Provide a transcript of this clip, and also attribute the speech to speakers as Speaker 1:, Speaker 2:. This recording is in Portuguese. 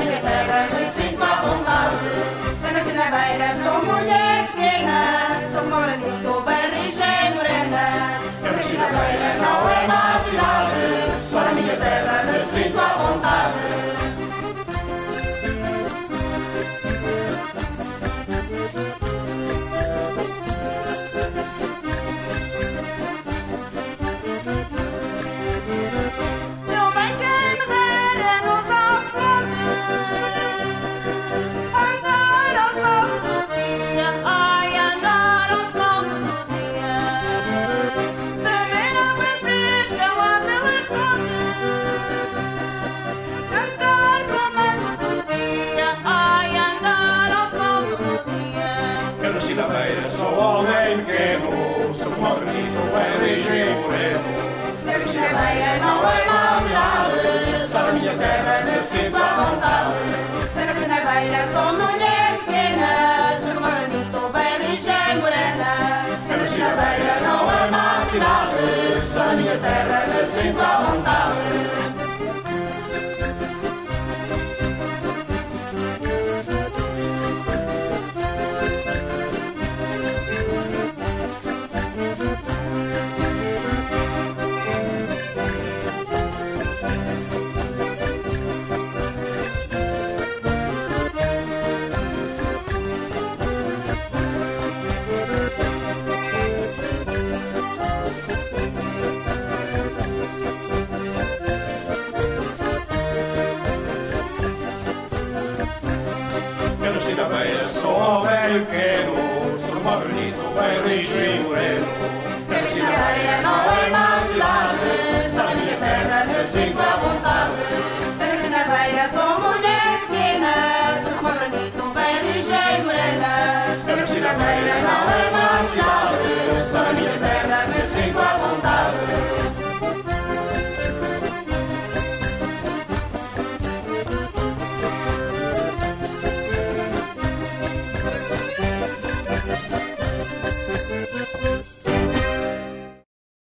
Speaker 1: Amen.
Speaker 2: da beira sou homem que é bom, sou como é legítimo, é bom
Speaker 1: beira não é mais Só a minha terra de sinto a vontade Mas beira sou mulher pequena Sou como acredito, é legítimo, morena beira não é mais Só a minha terra de sinto a vontade
Speaker 2: Soome ükenu, summa pülitu või rõisu juurelu.
Speaker 1: Peksime välja naue.